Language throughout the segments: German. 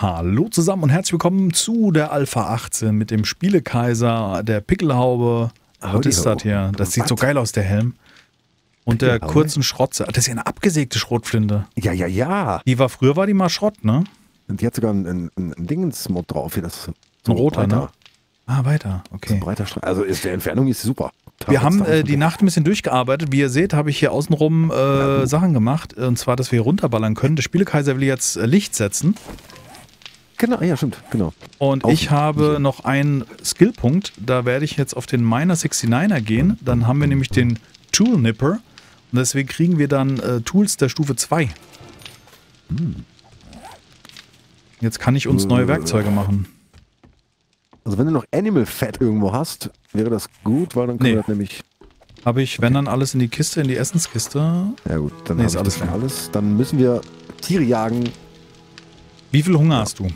Hallo zusammen und herzlich willkommen zu der Alpha 18 mit dem Spielekaiser, der Pickelhaube. Was ist das hier? Das sieht so geil aus, der Helm. Und der kurzen Schrotze. Das ist ja eine abgesägte Schrotflinte. Ja, ja, ja. Die war früher war die mal Schrott, ne? Die hat sogar einen, einen, einen Dingensmod drauf. Hier, das so ein roter, ne? Ah, weiter. Okay. So breiter Strahl. Also ist der Entfernung ist super. Wir haben äh, die Nacht ein bisschen durchgearbeitet. Wie ihr seht, habe ich hier außenrum äh, Sachen gemacht. Und zwar, dass wir hier runterballern können. Der Spielekaiser will jetzt äh, Licht setzen. Genau, ja, stimmt, genau. Und Auf ich habe noch einen Skillpunkt. Da werde ich jetzt auf den Miner 69er gehen. Dann haben wir nämlich den Tool Nipper. Und deswegen kriegen wir dann äh, Tools der Stufe 2. Hm. Jetzt kann ich uns neue Werkzeuge machen. Also wenn du noch Animal Fat irgendwo hast, wäre das gut, weil dann können nee. wir das nämlich... Habe ich, wenn dann alles in die Kiste, in die Essenskiste. Ja gut, dann nee, ist alles, alles. Dann müssen wir Tiere jagen. Wie viel Hunger ja. hast du?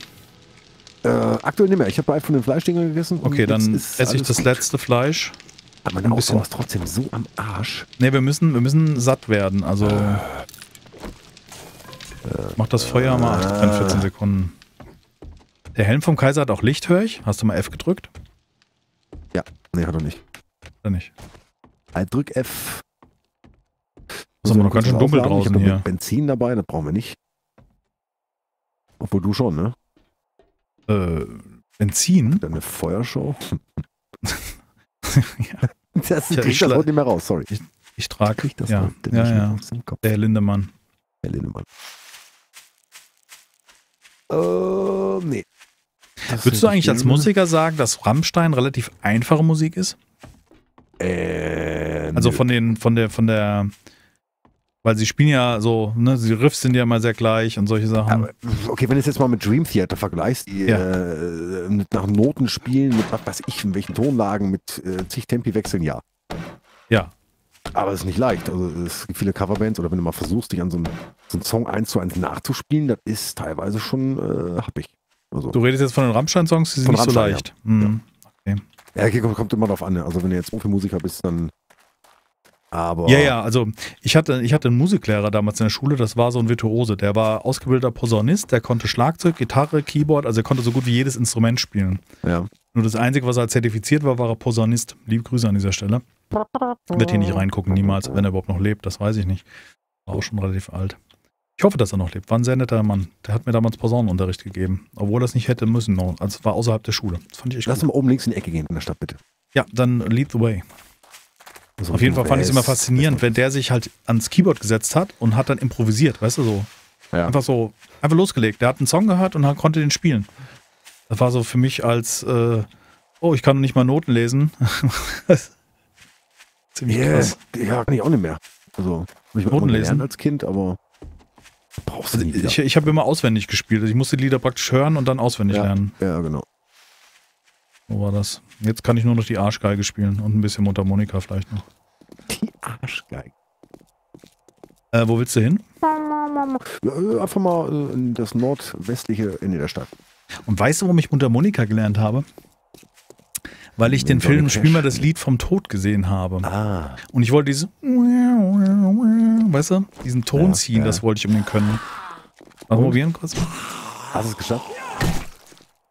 Äh, aktuell nicht mehr. Ich habe einfach von den Fleischdingern gegessen. Okay, dann esse ich das gut. letzte Fleisch. Aber meine Ausdauer ist trotzdem so am Arsch. Ne, wir müssen, wir müssen satt werden. Also äh, mach das Feuer mal 8, 14 Sekunden. Der Helm vom Kaiser hat auch Licht, höre ich. Hast du mal F gedrückt? Ja, nee, hat er nicht. Hat er nicht. Halt, drück F. Das ist aber noch ganz schön dunkel draußen ich hier. Benzin dabei, das brauchen wir nicht. Obwohl du schon, ne? Äh, Benzin? Eine Feuershow? ja. Das kriegt ich, das nicht mehr raus, sorry. Ich, ich trage das ja, ja, ja. Der Lindemann. Der Lindemann. Äh, nee. Das Würdest du eigentlich als Musiker sagen, dass Rammstein relativ einfache Musik ist? Äh, also von den, von der, von der, weil sie spielen ja so, ne, die Riffs sind ja immer sehr gleich und solche Sachen. Aber, okay, wenn du es jetzt mal mit Dream Theater vergleichst, die ja. äh, mit nach Noten spielen, mit was weiß ich, in welchen Tonlagen, mit äh, zig Tempi wechseln, ja. Ja. Aber es ist nicht leicht. Also es gibt viele Coverbands oder wenn du mal versuchst, dich an so einen, so einen Song eins zu eins nachzuspielen, das ist teilweise schon äh, happig. Also, du redest jetzt von den Rammstein-Songs, die sind nicht Rammstein, so leicht. Ja. Mhm. Okay. Ja, kommt immer drauf an. Also wenn du jetzt Profimusiker bist, dann aber ja, ja, also ich hatte, ich hatte einen Musiklehrer damals in der Schule, das war so ein Virtuose. Der war ausgebildeter Posaunist, der konnte Schlagzeug, Gitarre, Keyboard, also er konnte so gut wie jedes Instrument spielen. Ja. Nur das Einzige, was er zertifiziert war, war er Posaunist. Liebe Grüße an dieser Stelle. Wird hier nicht reingucken, niemals, wenn er überhaupt noch lebt, das weiß ich nicht. War auch schon relativ alt. Ich hoffe, dass er noch lebt. War ein sehr netter Mann. Der hat mir damals Posaunenunterricht gegeben. Obwohl er es nicht hätte müssen. Also es war außerhalb der Schule. Das fand ich echt Lass gut. mal oben links in die Ecke gehen in der Stadt, bitte. Ja, dann lead the way. Also Auf jeden Fall fand ich es immer faszinierend, wenn der sich halt ans Keyboard gesetzt hat und hat dann improvisiert, weißt du so. Ja. Einfach so, einfach losgelegt. Der hat einen Song gehört und konnte den spielen. Das war so für mich als, äh, oh, ich kann nicht mal Noten lesen. Ziemlich yeah. krass. Ja, kann ich auch nicht mehr. Also, ich Noten lesen als Kind, aber brauchst du also, nicht. Ich, ich habe immer auswendig gespielt. Also ich musste die Lieder praktisch hören und dann auswendig ja. lernen. Ja, genau. Wo war das? Jetzt kann ich nur noch die Arschgeige spielen und ein bisschen Mundharmonika vielleicht noch. Die Arschgeige. Äh, wo willst du hin? Äh, einfach mal äh, in das nordwestliche Ende der Stadt. Und weißt du, warum ich Mundharmonika gelernt habe? Weil ich den Film Spiel mal das Lied vom Tod gesehen habe. Ah. Und ich wollte dieses, weißt du, diesen Ton ja, ziehen, ja. das wollte ich unbedingt können. Mal probieren kurz. Hast du es geschafft?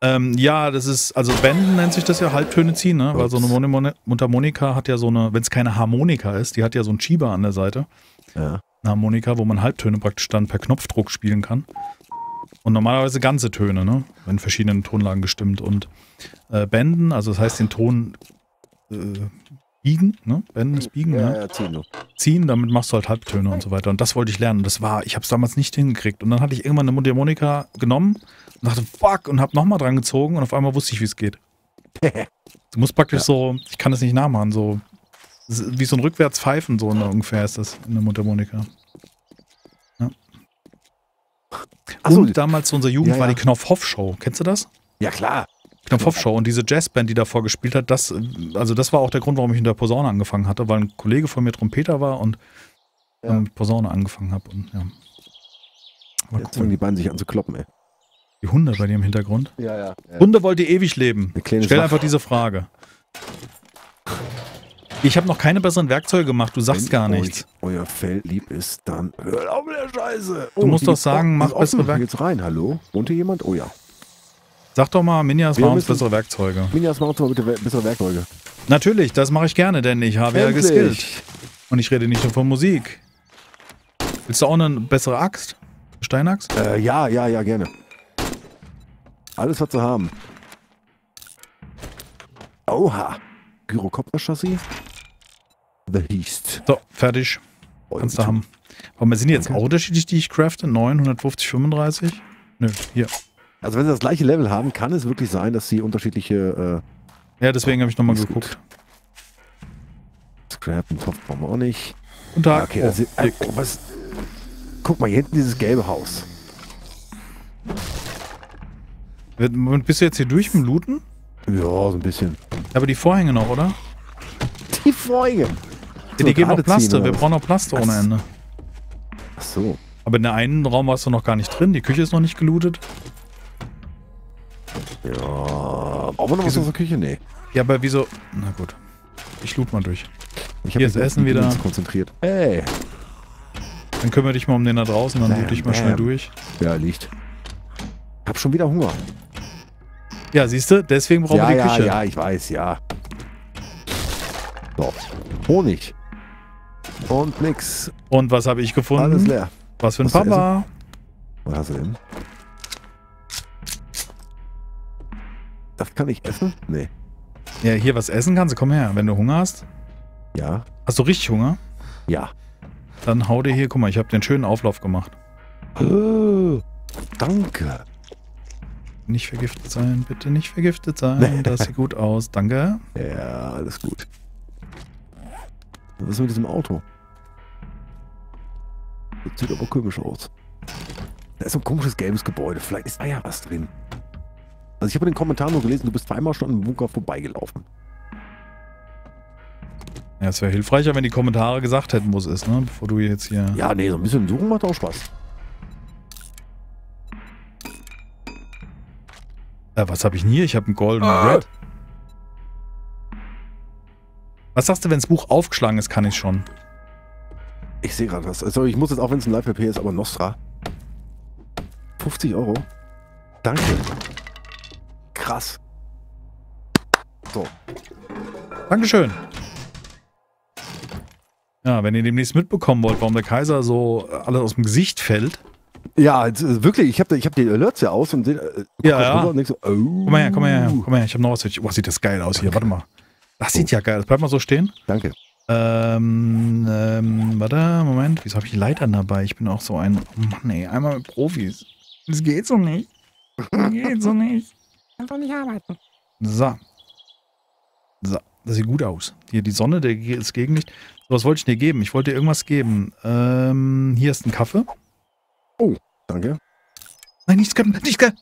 Ähm, ja, das ist, also Bänden nennt sich das ja Halbtöne ziehen, ne? Weil so eine Mundharmonika hat ja so eine, wenn es keine Harmonika ist, die hat ja so einen Schieber an der Seite. Ja. Eine Harmonika, wo man Halbtöne praktisch dann per Knopfdruck spielen kann. Und normalerweise ganze Töne, ne? In verschiedenen Tonlagen gestimmt. Und äh, Bänden, also das heißt den Ton äh, biegen, ne? Bänden ist biegen, ja. ja. ja ziehen, ziehen, damit machst du halt Halbtöne und so weiter. Und das wollte ich lernen. Das war, ich habe es damals nicht hingekriegt. Und dann hatte ich irgendwann eine Mundharmonika genommen und dachte, fuck, und hab nochmal dran gezogen und auf einmal wusste ich, wie es geht. du musst praktisch ja. so, ich kann das nicht nachmachen, so wie so ein Rückwärtspfeifen, so ungefähr ist das in der Mundharmonika. Ja. So, und damals zu unserer Jugend ja. war die Knopf-Hoff-Show. Kennst du das? Ja, klar. Knopf-Hoff-Show und diese Jazzband, die davor gespielt hat, das, also das war auch der Grund, warum ich in der Posaune angefangen hatte, weil ein Kollege von mir Trompeter war und ja. mit Posaune angefangen habe. Und ja. War Jetzt cool. fangen die beiden sich an zu kloppen, ey. Die Hunde bei dir im Hintergrund? Ja, ja. ja. Hunde wollt ihr ewig leben? Stell einfach diese Frage. Ich habe noch keine besseren Werkzeuge gemacht, du sagst Wenn gar nichts. euer Fell lieb ist, dann hört auf mit der Scheiße. Oh, du musst doch sagen, mach bessere Werkzeuge. Jetzt rein, hallo? Wohnt hier jemand? Oh ja. Sag doch mal, Minjas Wir machen uns bessere Werkzeuge. Minias, mach uns mal bitte bessere Werkzeuge. Natürlich, das mache ich gerne, denn ich habe ja Endlich. geskillt. Und ich rede nicht nur von Musik. Willst du auch eine bessere Axt? Steinaxt? Äh, ja, ja, ja, gerne. Alles, was sie haben. Oha. Gyrocopter-Chassis. The Heast. So, fertig. Kannst du haben. Warum sind die jetzt Danke. auch unterschiedlich, die ich crafte? 9, 150, 35? Nö, hier. Also wenn sie das gleiche Level haben, kann es wirklich sein, dass sie unterschiedliche Ja, deswegen habe ich nochmal geguckt. äh, Scrap und Topf brauchen wir auch nicht. Guten Tag. Okay, oh, also, äh, oh, was? Guck mal, hier hinten dieses gelbe Haus. Bist du jetzt hier durch mit dem Looten? Ja, so ein bisschen. Aber die Vorhänge noch, oder? Die Folge. Ja, die geben auch Plaste. Wir brauchen auch Plaste ohne Ende. Ach so. Aber in der einen Raum warst du noch gar nicht drin. Die Küche ist noch nicht gelootet. Ja. Brauchen wir noch was aus der Küche? Nee. Ja, aber wieso? Na gut. Ich loot mal durch. Ich ist auf Essen wieder. Konzentriert. Ey. Dann kümmere dich mal um den da draußen, dann loot ich mal schnell durch. Ja, liegt. Hab schon wieder Hunger. Ja, siehst du? Deswegen brauchen ja, wir die ja, Küche. ja, ich weiß, ja. So. Honig. Und nix. Und was habe ich gefunden? Alles leer. Was für ein Was Papa. Was hast du denn? Das kann ich essen? Nee. Ja, hier was essen kannst du. Komm her. Wenn du Hunger hast. Ja. Hast du richtig Hunger? Ja. Dann hau dir hier. Guck mal, ich habe den schönen Auflauf gemacht. Oh, danke. Nicht vergiftet sein. Bitte nicht vergiftet sein. Das sieht gut aus. Danke. Ja, alles gut. Was ist mit diesem Auto? Das sieht aber komisch aus. Da ist so ein komisches gelbes Gebäude. Vielleicht ist da ja was drin. Also ich habe in den Kommentaren nur gelesen, du bist zweimal schon am Bunker vorbeigelaufen. Ja, es wäre hilfreicher, wenn die Kommentare gesagt hätten, wo es ist, ne? Bevor du jetzt hier. Ja, nee, so ein bisschen suchen macht auch Spaß. Äh, was habe ich denn hier? Ich habe einen Golden Ah. Red. Was sagst du, wenn das Buch aufgeschlagen ist, kann ich schon. Ich sehe gerade was. Also ich muss jetzt auch, wenn es ein Live-PP ist, aber Nostra. 50 Euro. Danke. Krass. So. Dankeschön. Ja, wenn ihr demnächst mitbekommen wollt, warum der Kaiser so äh, alles aus dem Gesicht fällt. Ja, äh, wirklich, ich habe ich hab die Alerts ja aus und den, äh, Ja, ja. Und so, oh. Komm mal her, komm mal her, komm mal her. Ich habe noch was für dich. Boah, sieht das geil aus hier. Warte mal. Das sieht ja geil aus. Bleib mal so stehen. Danke. Ähm, ähm, warte, Moment. Wieso habe ich die Leitern dabei? Ich bin auch so ein. Oh Mann, ey, einmal mit Profis. Das geht so nicht. Das geht so nicht. Einfach nicht arbeiten. So. So, das sieht gut aus. Hier die Sonne, der Ge- das Gegenlicht. So, was wollte ich dir geben? Ich wollte dir irgendwas geben. Ähm, hier ist ein Kaffee. Danke. Nein, nicht scrappen, nicht scrappen.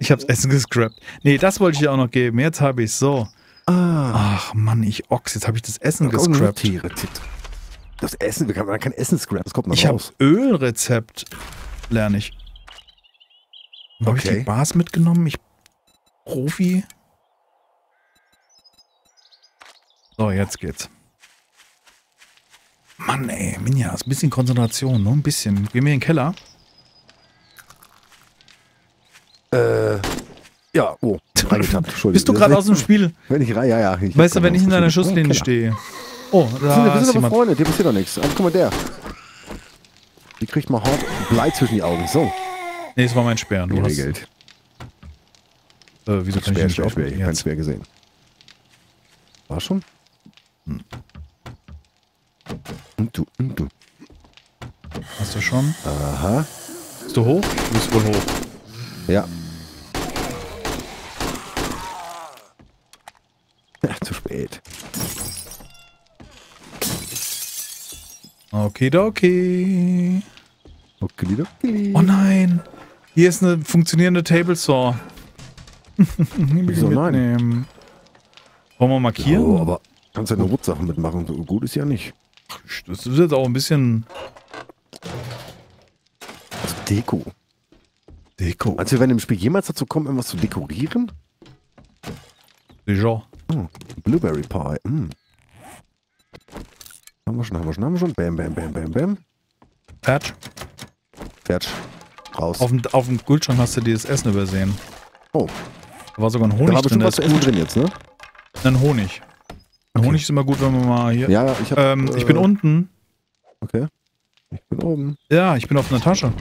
Ich hab's Essen gescrapped. Nee, das wollte ich dir auch noch geben. Jetzt habe ich's so. Ah. Ach Mann, ich Ochs, jetzt habe ich das Essen Da gescrapped. Tiere. Das Essen, man kann, Essen scrappen, das kommt noch Ich habe raus. Ölrezept, lerne ich. Habe ich Okay. die Bars mitgenommen? Ich Profi. So, jetzt geht's. Mann, ey, Minjas, ein bisschen Konzentration, nur ein bisschen. Gehen wir in den Keller. Äh, ja, oh. Entschuldigung. Bist du gerade aus dem Spiel? Wenn ich rein, ja, ja. Weißt du, wenn ich in deiner Schusslinie stehe. Oh, Wir sind, da wir ist sind aber. Freunde, dir passiert doch nichts. Aber guck mal, der. Die kriegt mal hart Blei zwischen die Augen. So, Nee, es war mein Speer. Du hast, äh, geregelt. wieso kann ich Schwer, nicht aufmachen? schwer. Ich habe. Schwer gesehen. War schon? Und du, und du. Hast du schon? Aha. Bist du hoch? Du bist wohl hoch. Ja. Ja, zu spät. Okidoki. Okay, okay. Oh nein. Hier ist eine funktionierende Table Saw. Wieso nein? Wollen wir markieren? Oh, aber kannst ja nur Rutsachen mitmachen. So gut ist ja nicht. das ist jetzt auch ein bisschen Also Deko. Deko. Also wir werden im Spiel jemals dazu kommen, irgendwas zu dekorieren? Déjà. Oh, Blueberry Pie. Mm. Haben wir schon, haben wir schon, haben wir schon. Bam, bam, bam, bam, bam. Patch. Fertig. Raus. Auf dem, auf dem Kühlschrank hast du dieses Essen übersehen. Oh. Da war sogar ein da Honig war drin, der was zu essen drin jetzt, ne? Ein Honig. Ein Okay. Honig ist immer gut, wenn man mal hier... Ja, ich hab, ähm, ich bin äh, unten. Okay. Ich bin oben. Ja, ich bin auf einer Tasche.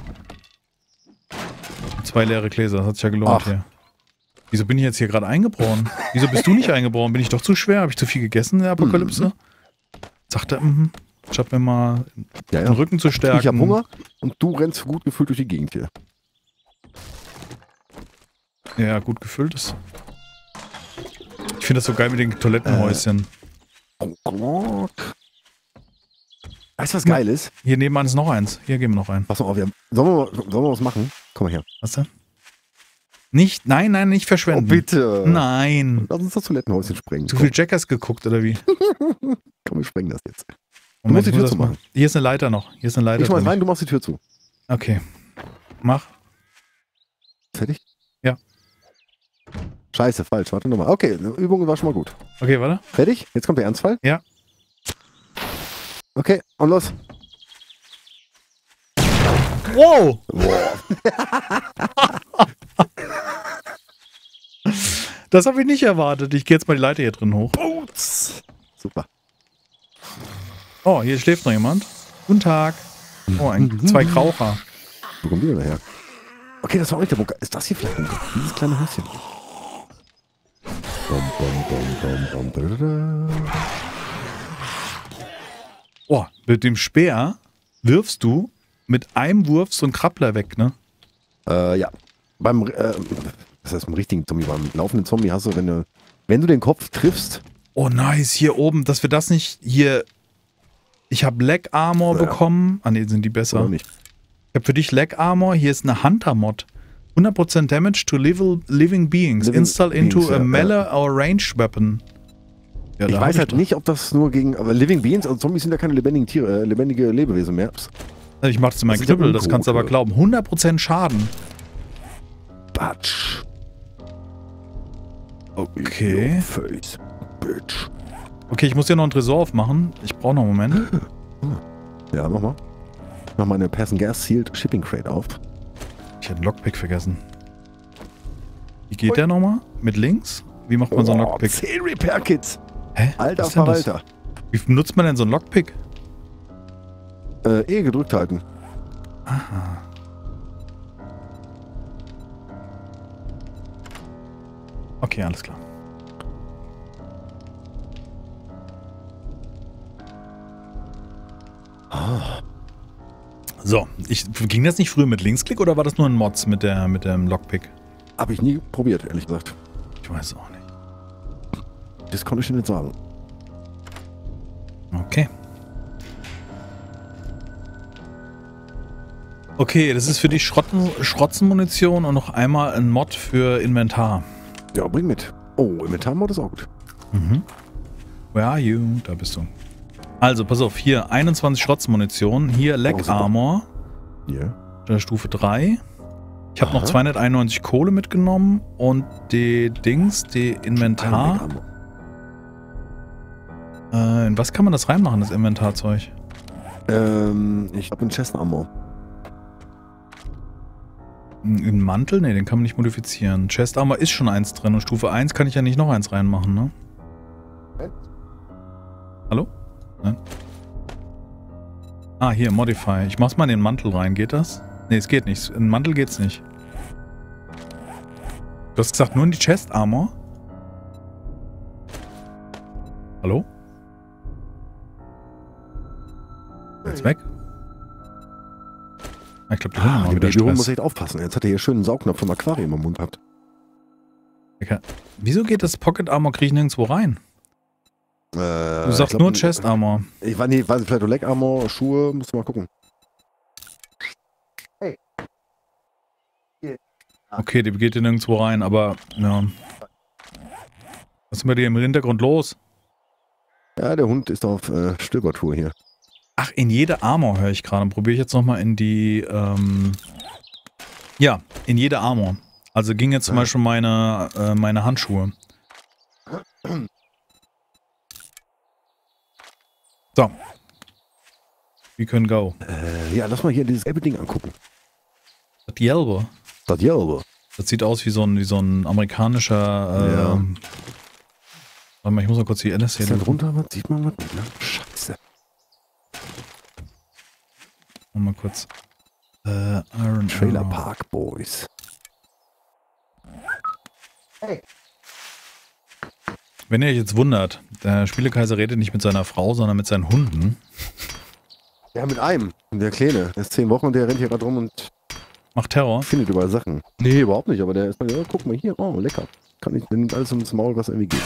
Zwei leere Gläser, das hat sich ja gelohnt Ach. hier. Wieso bin ich jetzt hier gerade eingebrochen? Wieso bist du nicht eingebrochen? Bin ich doch zu schwer? Habe ich zu viel gegessen in der Apokalypse? Sagt er, mhm. Statt mir mal Ja, den ja. Rücken zu stärken. Ich habe Hunger und du rennst gut gefühlt durch die Gegend hier. Ja, gut gefüllt ist. Ich finde das so geil mit den Toilettenhäuschen. Weißt du, was geil ist? Hier nebenan ist noch eins. Hier geben wir noch einen. Pass mal auf, wir haben, sollen, wir, sollen wir was machen? Komm mal her. Was denn? Nicht, nein, nein, nicht Oh, verschwenden. bitte. Nein. Lass uns das Toilettenhäuschen sprengen. Zu viel Jackers geguckt, oder wie? Komm, wir sprengen das jetzt. Moment, musst die Tür muss mal- Hier ist eine Leiter noch. Hier ist eine Leiter Ich schmeiß rein, du machst die Tür zu. Okay. Mach. Fertig? Ja. Scheiße, falsch. Warte nochmal. Okay, Übung war schon mal gut. Okay, warte. Fertig? Jetzt kommt der Ernstfall? Ja. Okay, und los. Wow! Das habe ich nicht erwartet. Ich gehe jetzt mal die Leiter hier drin hoch. Boots. Super. Oh, hier schläft noch jemand. Guten Tag. Oh, ein, zwei Kraucher. Wo kommen die denn her? Okay, das war auch nicht der Bunker. Ist das hier vielleicht Bunker? Dieses kleine Häuschen. Bom, bom, bom. Oh, mit dem Speer wirfst du mit einem Wurf so einen Krabbler weg, ne? Äh, ja. Beim, äh, das heißt, beim richtigen Zombie, beim laufenden Zombie hast du, wenn du, wenn du den Kopf triffst, Oh, nice. Hier oben, dass wir das nicht hier. Ich habe Leg Armor Ja. bekommen. Ah, ne, sind die besser. oder nicht? Ich habe für dich Leg Armor. Hier ist eine Hunter-Mod. 100% Damage to living, living beings. Living Install into beings, a ja, melee or ranged weapon. Ja, Ich weiß hab halt nicht, ob das nur gegen, aber Living Beings, also Zombies sind ja keine lebendigen Tiere, äh, lebendige Lebewesen mehr. Psst. Ich mach das in meinen Das ist ja Knüppel, das kannst du aber glauben. 100% Schaden. Batsch. Okay. Face, bitch. Okay, ich muss hier noch einen Tresor aufmachen. Ich brauche noch einen Moment. Ja, mach mal. Mach mal eine Pass Gas Sealed Shipping Crate auf. Ich hätte einen Lockpick vergessen. Wie geht der nochmal? Mit links? Wie macht man so einen Oh, Lockpick? 10 Repair Kits. Hä? Alter? Verwalter. Wie benutzt man denn so einen Lockpick? Äh, E gedrückt halten. Aha. Okay, alles klar. So, ich, ging das nicht früher mit Linksklick oder war das nur ein Mods mit, der, mit dem Lockpick? Habe ich nie probiert, ehrlich gesagt. Ich weiß auch nicht. Das konnte ich dir nicht sagen. Okay. Okay, das ist für dich Schrotten, Schrotzenmunition und noch einmal ein Mod für Inventar. Ja, bring mit. Oh, Inventarmod ist auch gut. Mhm. Where are you? Da bist du. Also, pass auf, hier 21 Schrotzenmunition, hier Leg Oh. Armor, Hier. äh, Stufe 3. Ich habe noch Aha. 291 Kohle mitgenommen und die Dings, die Inventar. Äh, in was kann man das reinmachen, das Inventarzeug? Ähm, ich habe einen Chest Armor. Ein Mantel? Ne, den kann man nicht modifizieren. Chest Armor ist schon eins drin und Stufe 1 kann ich ja nicht noch eins reinmachen, ne? Hallo? Nein. Ah, hier, Modify. Ich mach's mal in den Mantel rein. Geht das? Ne, es geht nicht. In den Mantel geht's nicht. Du hast gesagt, nur in die Chest Armor? Hallo? Jetzt weg? Ah, Ich glaube, die Hunde Ah, die wieder Babyhund muss Stress. echt aufpassen. Jetzt hat er hier schön einen Saugnapf vom Aquarium im Mund gehabt. Okay. Wieso geht das Pocket Armor krieg ich nirgendwo rein? Äh, Du sagst nur Chest Armor. Ich weiß nicht, weiß nicht, vielleicht Leg Armor, Schuhe, musst du mal gucken. Okay, die geht hier nirgendwo rein, aber ja. Was ist mit dir im Hintergrund los? Ja, der Hund ist auf äh, Stöbertour hier. Ach, in jede Armor höre ich gerade. Probiere ich jetzt nochmal in die, ähm ja, in jede Armor. Also ging jetzt zum Ja. Beispiel meine, äh, meine Handschuhe. So. We can go. Äh, ja, lass mal hier dieses gelbe Ding angucken. Das Yellow. Das Yellow. Das sieht aus wie so ein, wie so ein amerikanischer. Äh, Ja. Warte mal, ich muss mal kurz die NS Ist hier da drunter was? Sieht man was? Ja, scheiße. Mal kurz. Äh, Iron Trailer Arrow. Park Boys. Wenn ihr euch jetzt wundert, der Spielekaiser redet nicht mit seiner Frau, sondern mit seinen Hunden. Ja, mit einem. Der Kleine. Der ist zehn Wochen und der rennt hier gerade rum und Macht Terror. findet überall Sachen. Nee, überhaupt nicht, aber der ist mal, ja, guck mal hier, oh, lecker. Kann ich, der nimmt alles ins Maul, was irgendwie geht.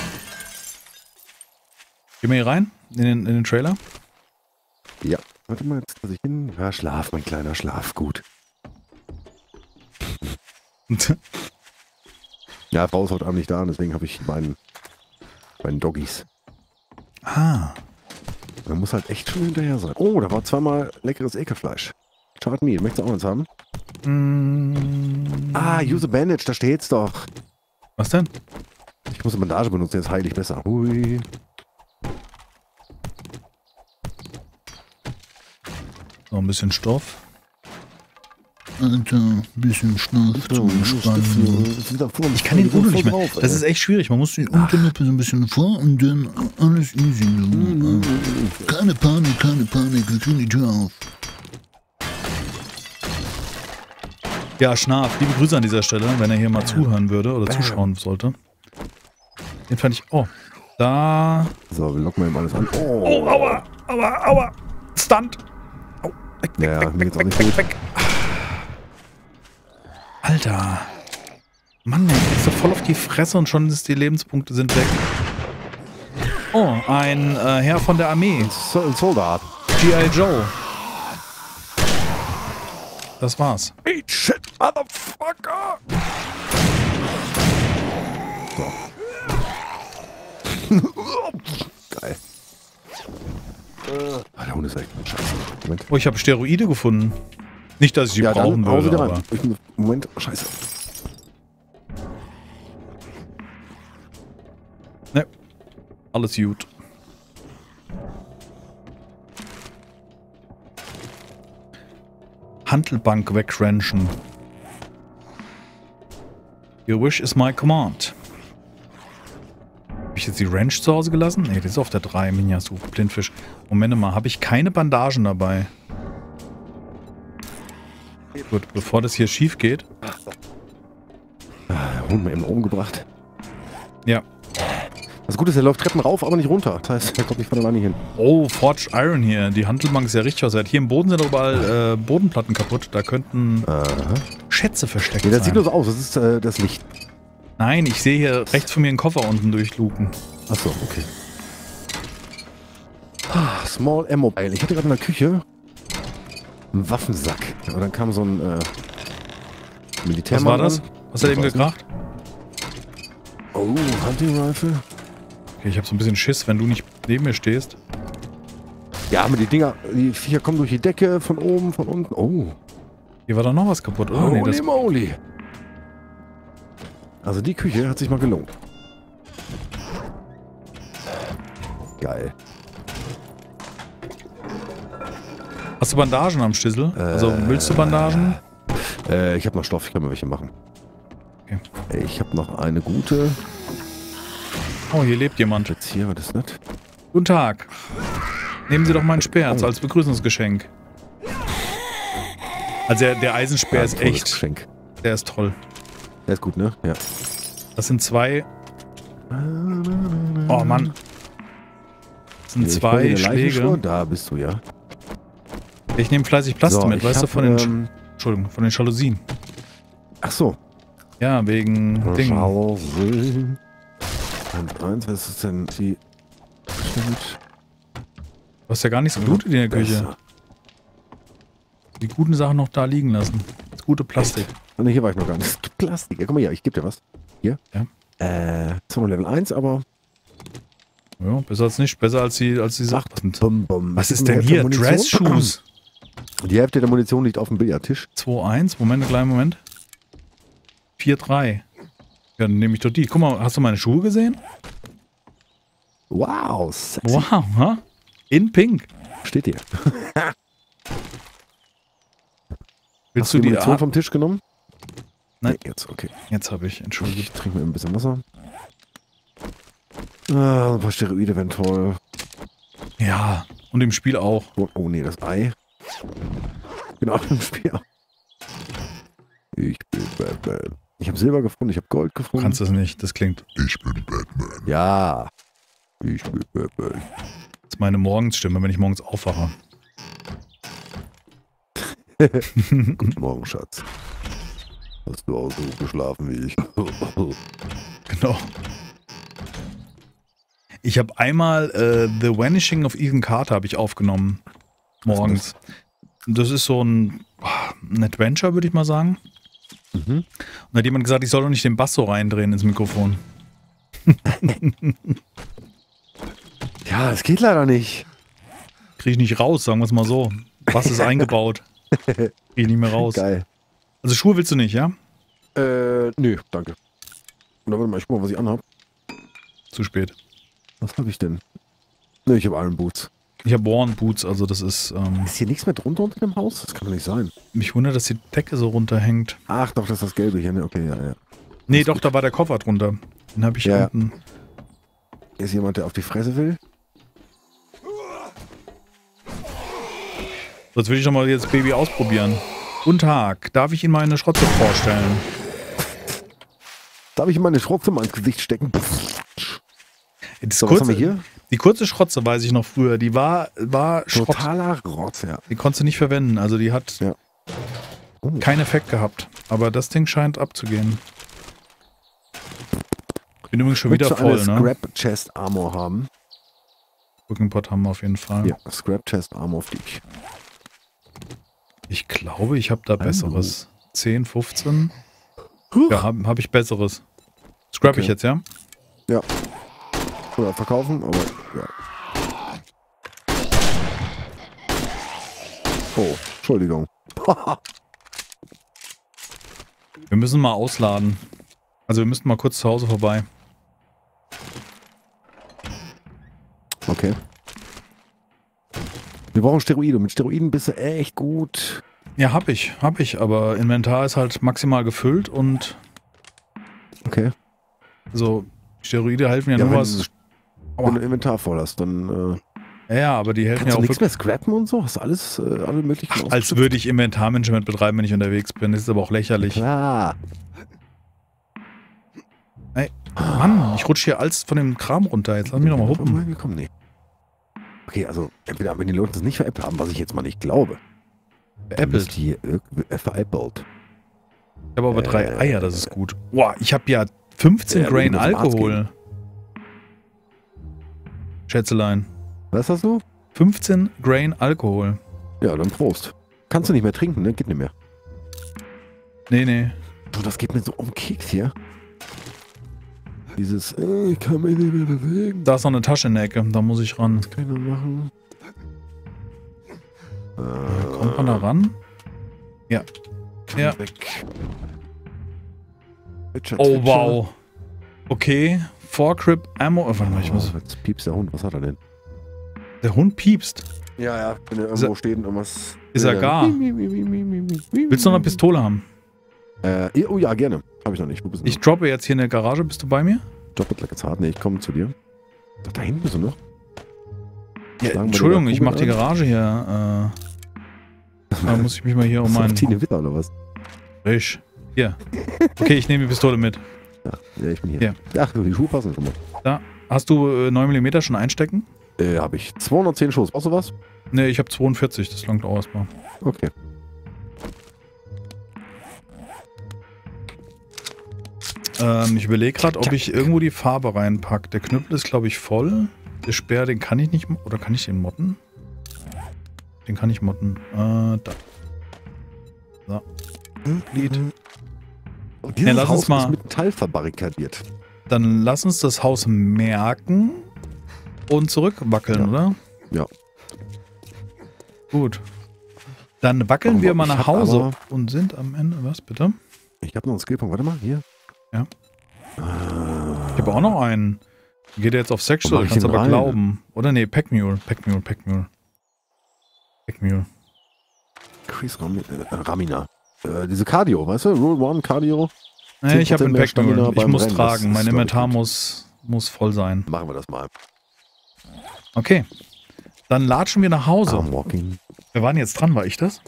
Gehen wir hier rein? In den, in den Trailer? Ja. Warte mal, jetzt lass ich hin. Ja, schlaf, mein kleiner, schlaf gut. Ja, Frau ist heute Abend nicht da, und deswegen habe ich meinen, meinen Doggies. Ah. Man muss halt echt schon hinterher sein. Oh, da war zweimal leckeres Ekelfleisch. Chart Meat, möchtest du auch eins haben? Mm, Ah, use a bandage, da steht's doch. Was denn? Ich muss eine Bandage benutzen, jetzt heile ich besser. Hui. So ein bisschen Stoff. Alter, ein bisschen Stoff zum Spannen. Ich kann den Udo nicht mehr. Das ist echt schwierig. Man muss die Unterlippe so ein bisschen vor und dann alles easy. So. Keine Panik, keine Panik. Wir kriegen die Tür auf. Ja, Schnarf, liebe Grüße an dieser Stelle, wenn er hier mal zuhören würde oder Bam. zuschauen sollte. Den fand ich. Oh, da. So, wir locken mal eben alles an. Oh, Oh, aua, aua, aua. Stunt. Oh, weg, weg, Ja, weg, mir weg, geht's auch weg, nicht weg, gut. weg. Alter. Mann, ey, kriegst du voll auf die Fresse und schon ist die Lebenspunkte sind weg. Oh, ein äh, Herr von der Armee. So, ein Soldat. G.I. Joe. Das war's. Eat shit, motherfucker! So. Geil. Ah, der Hund ist echt scheiße. Moment. Oh, ich habe Steroide gefunden. Nicht, dass ich die brauchen dann würde, aber... muss- Moment, scheiße. Ne. Alles gut. Handelbank wegranchen. Your wish is my command. Habe ich jetzt die Ranch zu Hause gelassen? Ne, das ist auf der 3, Minjas, du Blindfisch. Moment mal, habe ich keine Bandagen dabei? Gut, bevor das hier schief geht. Ah, der Hund mal eben umgebracht. Ja. Das Gute ist, er läuft Treppen rauf, aber nicht runter. Das heißt, er kommt nicht von alleine hin. Oh, Forged Iron hier. Die Handelbank ist ja richtig wert. Hier im Boden sind überall äh, Bodenplatten kaputt. Da könnten Aha. Schätze versteckt Ja, das sieht sein. nur so aus. Das ist äh, das Licht. Nein, ich sehe hier rechts von mir einen Koffer unten durchluken. Achso, okay. Ah, Small Ammo Pile. Ich hatte gerade in der Küche einen Waffensack. Und dann kam so ein äh, Was Militärmann. war das? Was hat er eben gekracht? Oh, Hunting Rifle. Okay, ich habe so ein bisschen Schiss, wenn du nicht neben mir stehst. Ja, aber die Dinger, die Viecher kommen durch die Decke, von oben, von unten. Oh, Hier war doch noch was kaputt, oder? Nee, holy das, moly. Also die Küche hat sich mal gelohnt. Geil. Hast du Bandagen am Stissel? also willst du Bandagen? Äh, ich habe noch Stoff, ich kann mir welche machen. Okay. Ich habe noch eine gute. Oh, hier lebt jemand. Jetzt hier, ist das? Guten Tag. Nehmen Sie doch meinen Speer als- als Begrüßungsgeschenk. Also der, der Eisenspeer Ja, ist echt, Geschenk. der ist toll. Der ist gut, ne? Ja. Das sind zwei, oh Mann. Das sind zwei Schläge. Da bist du, ja. Ich nehme fleißig Plaste So, mit, weißt du, hab, von den, ähm, Entschuldigung, von den Jalousien. Ach so. Ja, wegen Dingen. Jalousien. Und eins, was ist denn die... Stimmt. Du hast ja gar nichts geblutet in der Küche. Besser. Die guten Sachen noch da liegen lassen. Das gute Plastik. Nee, hier war ich noch gar nicht. Plastik. Ja, guck mal hier, ich gebe dir was. Hier. Ja. Äh, zwar nur Level 1, aber... Ja, besser als nicht, besser als die, als die Sachen. Was ist denn hier? Dress-Shoes. Die Hälfte der Munition liegt auf dem Billardtisch. 2-1, Moment, einen kleinen Moment. 4-3. Ja, dann nehme ich doch die. Guck mal, hast du meine Schuhe gesehen? Wow, sexy. Wow, ha? In pink. Steht hier. Willst Hast du die Munition vom Tisch genommen? Nein. Nee, jetzt, okay. Jetzt habe ich, entschuldige. Ich trinke mir ein bisschen Wasser. Ah, ein paar Steroide wären toll. Ja, und im Spiel auch. Oh, oh nee, das Ei. Genau, im Spiel. Ich bin Batman. Ich habe Silber gefunden, ich habe Gold Du gefunden. kannst das nicht, das klingt. Ich bin Batman. ja. Ich bin Batman. Das ist meine Morgensstimme, wenn ich morgens aufwache. Guten Morgen, Schatz. Hast du auch so geschlafen wie ich? Genau. Ich habe einmal äh, The Vanishing of Ethan Carter habe ich aufgenommen. Morgens. Das ist so ein, ein Adventure, würde ich mal sagen. mhm. Und da hat jemand gesagt, ich soll doch nicht den Bass so reindrehen ins Mikrofon. Ja, es geht leider nicht. Kriege ich nicht raus, sagen wir es mal so. Bass ist eingebaut. Kriege ich nicht mehr raus. Geil. Also Schuhe willst du nicht, ja? Äh, nö, danke. Oder warte mal, ich guck mal, was ich anhab. Zu spät. Was habe ich denn? Nö, ich habe Iron Boots. Ich habe Worn Boots, also das ist. Ähm, Ist hier nichts mehr drunter unter dem Haus? Das kann doch nicht sein. mich wundert, dass die Decke so runterhängt. Ach doch, das ist das Gelbe hier, ne? Okay, ja, ja. Nee, Ist doch, gut. da war der Koffer drunter. Den habe ich Ja, unten. Ist jemand, der auf die Fresse will. Jetzt will ich doch mal jetzt Baby ausprobieren. Guten Tag, darf ich Ihnen meine Schrotze vorstellen? Darf ich meine Schrotze mal ins Gesicht stecken? Das So, was haben wir hier? Die kurze Schrotze weiß ich noch früher, die war, war Schrott. Totaler Rotz, ja. Die konntest du nicht verwenden, also die hat Ja. Oh. keinen Effekt gehabt. Aber das Ding scheint abzugehen. Bin übrigens schon wieder Willst eine voll, ne? Scrap Chest Armor haben? Rückenpott haben wir auf jeden Fall. Ja, Scrap Chest Armor auf dich. Ich glaube, ich habe da Hallo. besseres. 10, 15? Ja, habe hab ich besseres. Scrap ich Okay. jetzt, ja? Oder verkaufen, aber ja. Oh, Entschuldigung. Wir müssen mal ausladen. Also wir müssten mal kurz zu Hause vorbei. Okay. Wir brauchen Steroide. Mit Steroiden bist du echt gut. Ja, hab ich, hab ich, aber Inventar ist halt maximal gefüllt und Okay. so Steroide helfen ja, Ja, nur was. Du, wenn du Inventar voll hast, dann äh, Ja, ja, aber die helfen kannst ja du auch nichts wirklich, mehr scrappen und so. Hast du alles, äh, alle möglichen als ausgeschöpft? würde ich Inventarmanagement betreiben, wenn ich unterwegs bin. Das ist aber auch lächerlich. Klar. Mann, ich rutsche hier alles von dem Kram runter. Jetzt lass mich doch mal hupen. Gekommen, nee. Okay, also entweder wenn die Leute das nicht veräppelt haben, was ich jetzt mal nicht glaube. Veräppelt. hier äh, veräppelt. Ich habe aber drei Äh, Eier, das ist gut. Boah, ich habe ja 15 Ja, Grain du Alkohol. Schätzelein. Was hast du? 15 Grain Alkohol. Ja, dann Prost. Kannst du nicht mehr trinken, ne? Geht nicht mehr. Nee, nee. Du, das geht mir so um Keks hier. Dieses, äh, ich kann mich nicht mehr bewegen. Da ist noch eine Tasche in der Ecke, da muss ich ran. Was kann ich noch machen? Äh, Kommt man da ran? Ja. Ja. Weg. Twitcher, Oh, Twitcher. wow. Okay. Foregrip Ammo. Oh, warte mal, ich muss. Oh, jetzt piepst der Hund. Was hat er denn? Der Hund piepst. Ja, ja. Wenn er irgendwo steht und irgendwas... ist er gar? Willst du noch eine Pistole haben? Äh, oh ja, gerne. Habe ich noch nicht. Wo bist du? Ich droppe jetzt hier in der Garage. Bist du bei mir? Doppelt like it's hard. Nee, ich komme zu dir. Doch, da hinten bist du noch. Ja, Entschuldigung, ich mache die Garage hier. Äh, da muss ich mich mal hier um meinen. Tine Witter oder was? Risch. Hier. Okay, ich nehme die Pistole mit. Ja, ja ich bin hier. Hier. Ach, die Schuhe passen schon mal. Hast du äh, 9 mm schon einstecken? Äh, habe ich. 210 Schuss. Brauchst du was? Ne, ich habe 42. Das langt auch erstmal. Okay. Ähm, ich überlege gerade, ob ich irgendwo die Farbe reinpacke. Der Knüppel ist, glaube ich, voll. Der Speer, den kann ich nicht. Oder kann ich den motten? Den kann ich motten. Äh, da. Lied. Dieses Ja, lass uns Haus mal- ist mit Metall verbarrikadiert. Dann lass uns das Haus merken und zurückwackeln, Ja. oder? Ja. Gut. Dann wackeln Aber wir mal nach Hause und sind am Ende. Was bitte? Ich habe noch einen Skillpunkt. Warte mal, hier. Ja. Ah, Ich habe auch noch einen. Geht jetzt auf Sexual, kannst aber rein? glauben. Oder nee, Packmule, Packmule, Packmule. Packmule. Chris äh, Ramina. Äh, diese Cardio, weißt du? Rule One Cardio. Nee, ich habe 10% einen Backmühlen. Ich muss Rennen, tragen. Mein Inventar muss, muss voll sein. Machen wir das mal. Okay. Dann latschen wir nach Hause. Arm Walking. Wir waren jetzt dran, war ich das?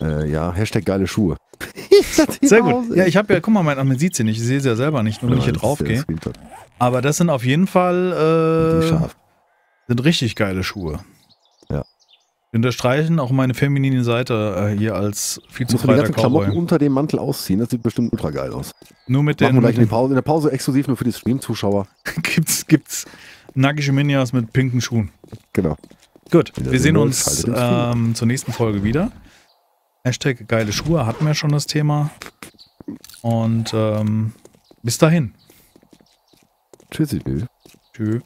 Äh, ja, Hashtag geile Schuhe. Sehr gut. Ja, ich habe ja, guck mal, mein, man sieht sie nicht. Ich sehe sie ja selber nicht, nur wenn ich hier drauf gehe. Aber das sind auf jeden Fall äh, sind richtig geile Schuhe. Unterstreichen auch meine feminine Seite äh, hier als viel zu du die ganzen Klamotten Cowboy. unter dem Mantel ausziehen, das sieht bestimmt ultra geil aus. Nur mit Machen den, wir gleich in, die Pause, in der Pause exklusiv nur für die Stream-Zuschauer. gibt's, gibt's nackige Minias mit pinken Schuhen. Genau. Gut, wir sehen sehen uns ähm, zur nächsten Folge wieder. Hashtag geile Schuhe hatten wir schon das Thema. Und ähm, bis dahin. Tschüssi. Tschüss.